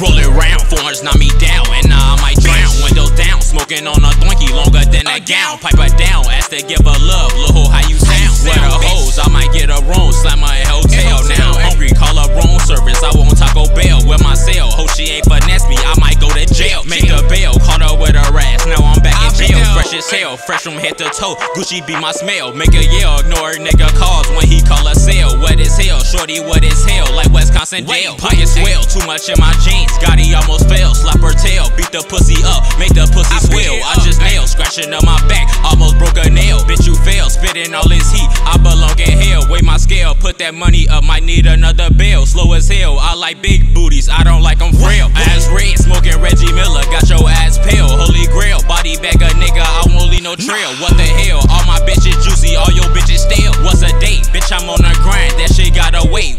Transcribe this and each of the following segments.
Rolling round, fours knock me down, and now I might drown. Windows down, smoking on a thwanky longer than a gown. Piper down, ask to give a love, little how you sound. Where the hoes, I might get a room, slam a hotel. Now hungry, call a room service, I want Taco Bell with my cell. Hope she ain't finesse me, I might go to jail. Make the bail, caught her with her ass, now I'm back in jail. Fresh as hell, fresh from head to toe. Gucci be my smell, make a yell, ignore a nigga calls when he call shorty wet as hell, like Wisconsin Dells. Pockets swell, too much in my jeans, Gotti almost fell. Slap her tail, beat the pussy up, make the pussy swell. I just nail, scratching up my back, almost broke a nail. Bitch, you fail, spitting all this heat, I belong in hell. Weigh my scale, put that money up, might need another bill. Slow as hell, I like big booties, I don't like them frail. Ass red, smoking Reggie Miller, got your ass pale. Holy grail, body bag a nigga, I won't leave no trail. What the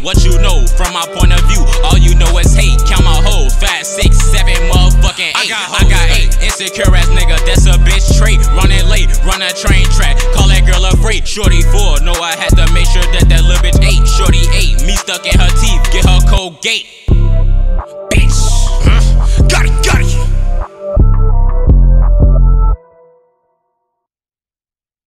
What you know from my point of view, all you know is hate. Count my hoes, five, six, seven, motherfucking eight. I got, I got eight. Insecure ass nigga, that's a bitch trait. Running late, run a train track, call that girl a freak. Shorty four, no, I had to make sure that that little bitch ate. Shorty ate, me stuck in her teeth, get her cold gate. Bitch.